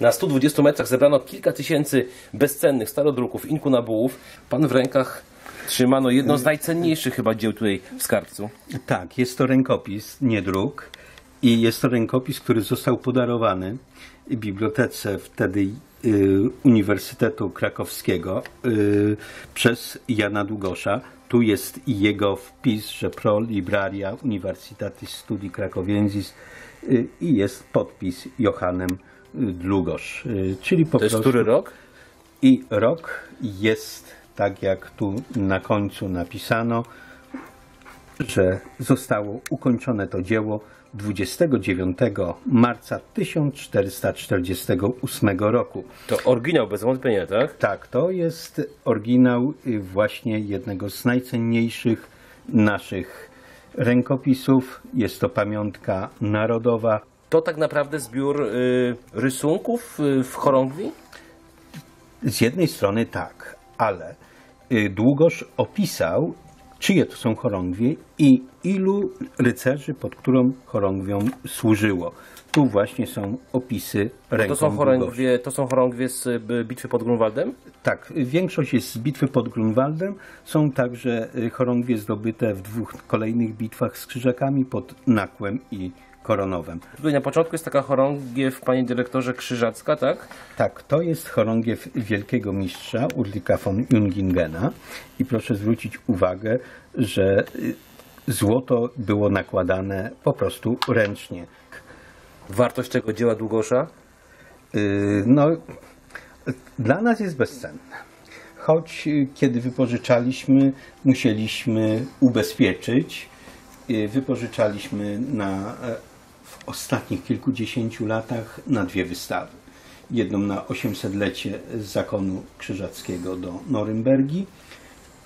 Na 120 metrach zebrano kilka tysięcy bezcennych starodruków, inkunabułów. Pan w rękach trzyma no, jedno z najcenniejszych chyba dzieł tutaj w skarbcu. Tak, jest to rękopis, nie druk. I jest to rękopis, który został podarowany bibliotece wtedy y, Uniwersytetu Krakowskiego y, przez Jana Długosza. Tu jest jego wpis, że pro libraria Universitatis Studi Krakowiensis y, i jest podpis Johannem Długosz. Y, czyli po To jest prostu... który rok? I rok jest tak, jak tu na końcu napisano, że zostało ukończone to dzieło 29 marca 1448 roku. To oryginał bez wątpienia, tak? Tak, to jest oryginał y, właśnie jednego z najcenniejszych naszych rękopisów. Jest to pamiątka narodowa. To tak naprawdę zbiór y, rysunków y, w chorągwi? Z jednej strony tak, ale y, Długosz opisał, czyje to są chorągwie i ilu rycerzy pod którą chorągwią służyło. Tu właśnie są opisy ręką To są chorągwie, to są chorągwie z y, bitwy pod Grunwaldem? Tak, większość jest z bitwy pod Grunwaldem. Są także chorągwie zdobyte w dwóch kolejnych bitwach z krzyżakami pod Nakłem i Koronowem. Tutaj na początku jest taka chorągiew, panie dyrektorze, krzyżacka, tak? Tak, to jest chorągiew wielkiego mistrza Ulrika von Jungingena i proszę zwrócić uwagę, że y, złoto było nakładane po prostu ręcznie. Wartość tego dzieła Długosza? Y, No, dla nas jest bezcenne. Choć y, kiedy wypożyczaliśmy, musieliśmy ubezpieczyć. Y, Wypożyczaliśmy na, e, ostatnich kilkudziesięciu latach na dwie wystawy. Jedną na 800-lecie z zakonu krzyżackiego do Norymbergi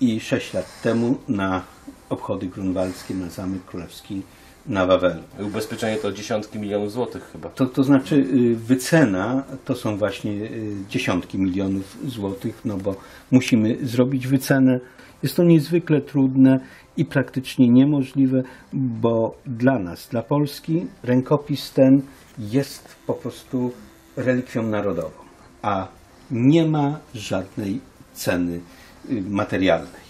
i sześć lat temu na obchody grunwaldzkie na Zamek Królewski na Wawelu. Ubezpieczenie to dziesiątki milionów złotych chyba. To, to znaczy y, wycena to są właśnie y, dziesiątki milionów złotych, no bo musimy zrobić wycenę. Jest to niezwykle trudne i praktycznie niemożliwe, bo dla nas, dla Polski, rękopis ten jest po prostu relikwią narodową, a nie ma żadnej ceny y, materialnej.